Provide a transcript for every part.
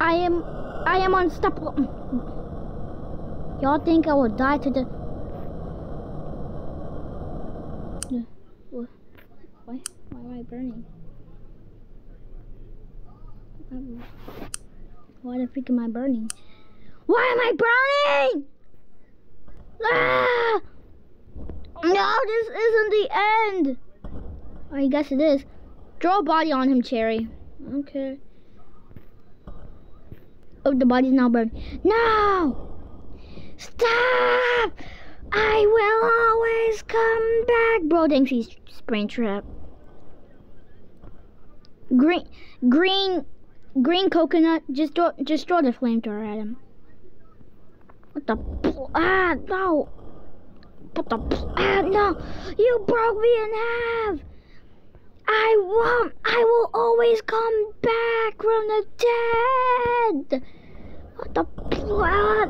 I am, I am unstoppable. Y'all think I will die to the? Why? Why am I burning? Why the freak am I burning? Why am I burning? Ah! No, this isn't the end. I guess it is. Draw a body on him, Cherry. Okay. Oh, the body's now burned. No! Stop! I will always come back. Bro thinks he's Springtrap. Green, green, green coconut. Just throw, just throw the flamethrower at him. What the? Ah, no. What the? Ah, no. You broke me in half. I won't. I will always come back from the dead. What the? pl- ah,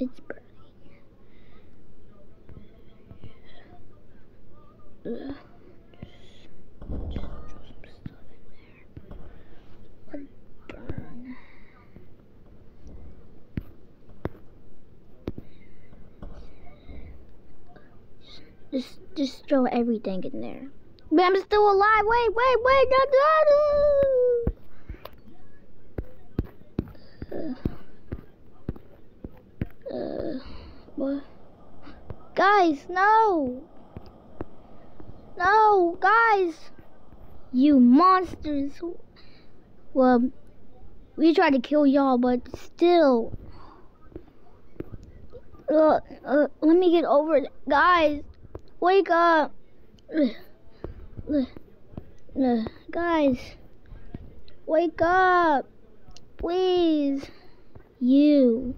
It's. Just, just throw some stuff in there. Let it burn. Just, just throw everything in there. But I'm still alive. Wait, wait, wait. No, no, no. Uh, uh, what? Guys, no. No, guys. You monsters. Well, we tried to kill y'all, but still. Uh, uh, let me get over it. Guys, wake up. Guys, wake up. Please. You.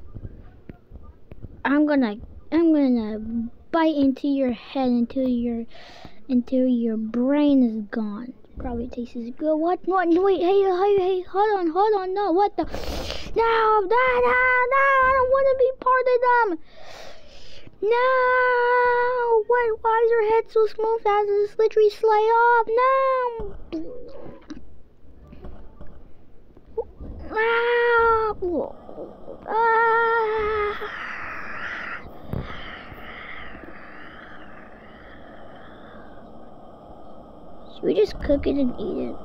I'm gonna, I'm gonna bite into your head until your, until your brain is gone. Probably tastes good. What? What? Wait. Hey, hey, hey. Hold on. Hold on. No. What the? No. No. No. No. I don't want to be part of them. No. What? Why is your head so smooth as a slippery slide off? No. Ah. Ah. Should we just cook it and eat it?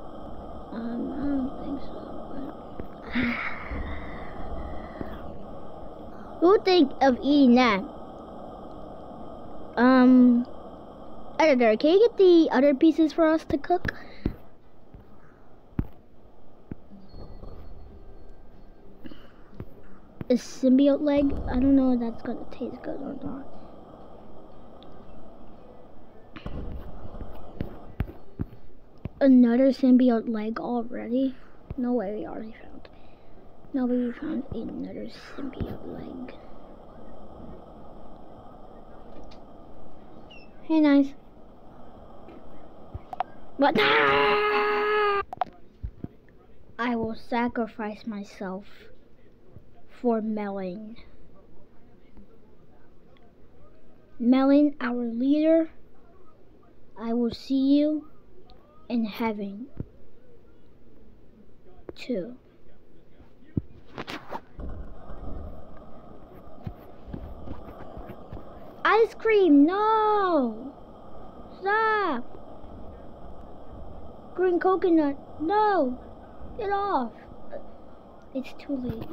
Um, I don't think so. But... Who would think of eating that? Um, editor, can you get the other pieces for us to cook? A symbiote leg? I don't know if that's gonna taste good or not. Another symbiote leg already? No way we already found. No we found another symbiote leg. Hey, nice. What? I will sacrifice myself for Melon. Melon, our leader, I will see you in heaven too. Ice cream, no! Stop! Green coconut, no! Get off! It's too late.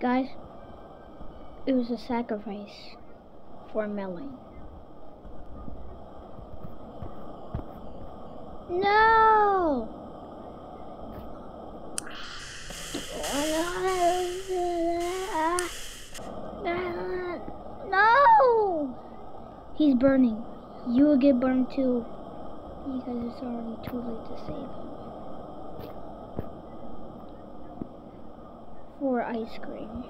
Guys, it was a sacrifice for Melanie. No! No! He's burning. You will get burned too. Because it's already too late to save him. For ice cream.